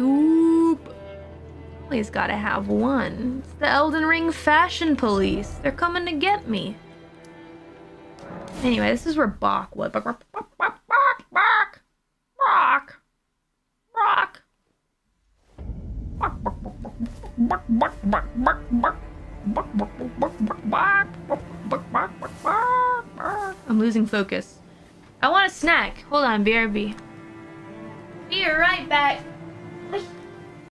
Oop. Always gotta have one. It's the Elden Ring Fashion Police. They're coming to get me. Anyway, this is where Bach was. Bach, Bach, Bach, Bach, Bach, Bach, Bach. I'm losing focus. I want a snack. Hold on, BRB. Be right back.